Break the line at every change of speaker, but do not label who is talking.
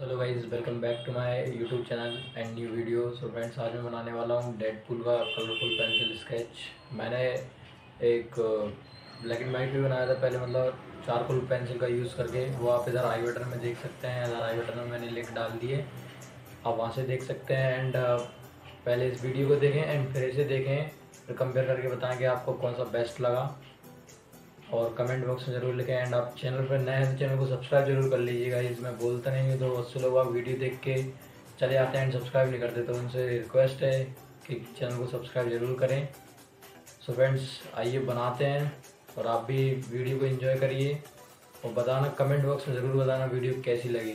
चलो guys welcome back to my YouTube channel and new video so friends आज मैं बनाने वाला हूँ डेडपुल का कलरफुल पेंसिल स्केच मैंने एक ब्लैक एंड वाइट भी बनाया था पहले मतलब चार चारकोल पेंसिल का यूज़ करके। वो आप इधर आई बटन में देख सकते हैं। इधर आई बटन में मैंने लिंक डाल दिए। आप वहाँ से देख सकते हैं एंड पहले इस वीडियो को देखें एंड फिर इसे देखें। फिर कंपेयर करके बताएँ कि आपको कौन सा बेस्ट लगा। और कमेंट बॉक्स में ज़रूर लिखें एंड आप चैनल पर नए हैं तो चैनल को सब्सक्राइब ज़रूर कर लीजिएगा। इसमें बोलता नहीं हूँ तो बहुत से लोग आप वीडियो देख के चले आते हैं एंड सब्सक्राइब नहीं करते तो उनसे रिक्वेस्ट है कि चैनल को सब्सक्राइब ज़रूर करें। सो फ्रेंड्स आइए बनाते हैं और आप भी वीडियो को इन्जॉय करिए। और बताना कमेंट बॉक्स में ज़रूर बताना वीडियो कैसी लगी।